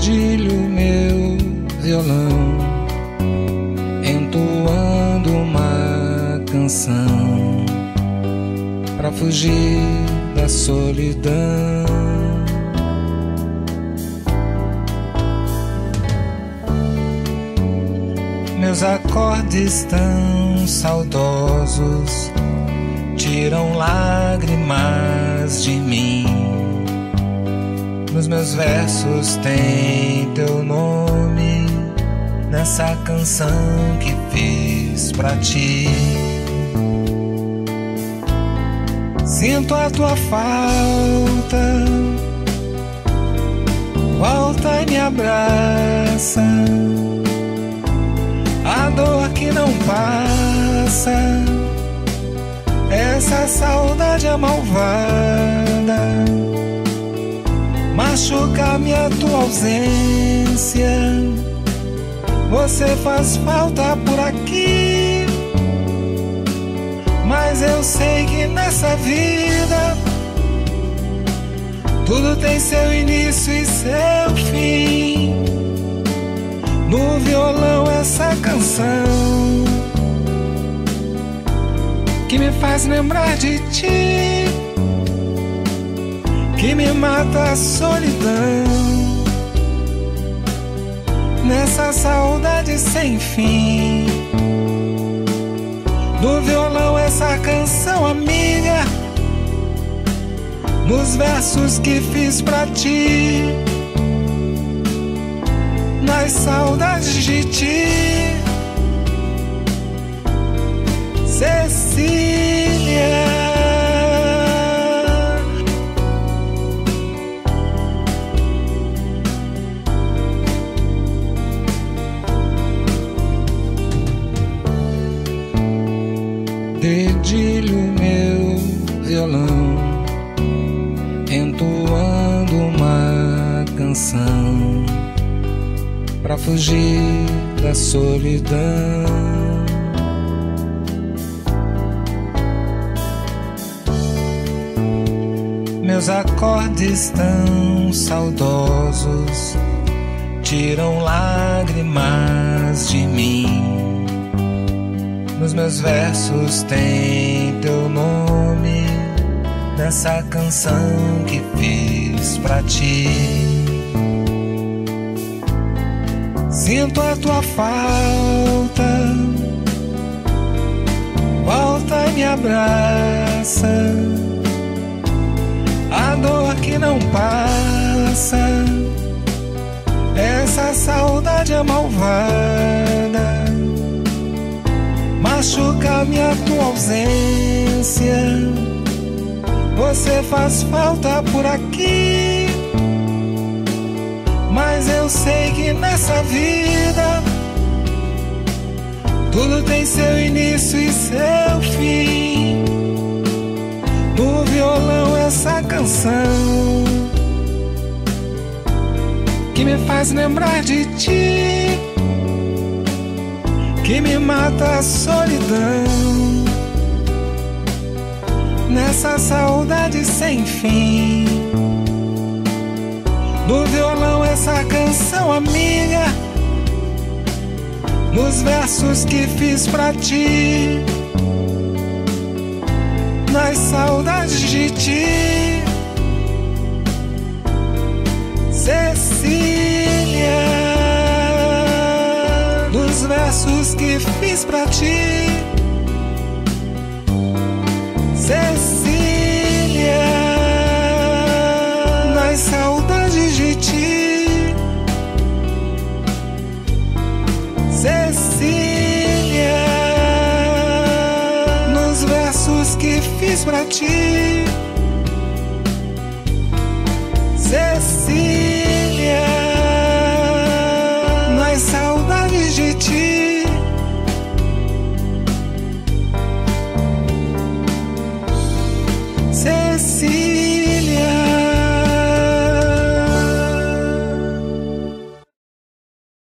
Dedilho meu violão, entoando uma canção pra fugir da solidão. Meus acordes tão saudosos tiram lágrimas de mim. Nos meus versos tem teu nome nessa canção que fiz pra ti. Sinto a tua falta, volta e me abraça. A dor que não passa essa saudade é malvada Machuca-me a tua ausência. Você faz falta por aqui. Mas eu sei que nessa vida Tudo tem seu início e seu fim. No violão essa canção que me faz lembrar de ti, que me mata a solidão. Nessa saudade sem fim, no violão essa canção amiga, nos versos que fiz pra ti, nas saudades de ti. Cecília. Dedilho meu violão, entoando uma canção pra fugir da solidão. Meus acordes tão saudosos tiram lágrimas de mim. Nos meus versos tem teu nome nessa canção que fiz pra ti. Sinto a tua falta, volta e me abraça a dor que não passa. Machuca-me a tua ausência. Você faz falta por aqui, mas eu sei que nessa vida tudo tem seu início e seu fim. No violão essa canção que me faz lembrar de ti, que me mata a solidão. Nessa saudade sem fim, no violão essa canção amiga, nos versos que fiz pra ti. Nas saudades de ti, Cecília, versos que fiz pra ti, Cecília, nas saudades de ti, Cecília que fiz pra ti, Cecília. você se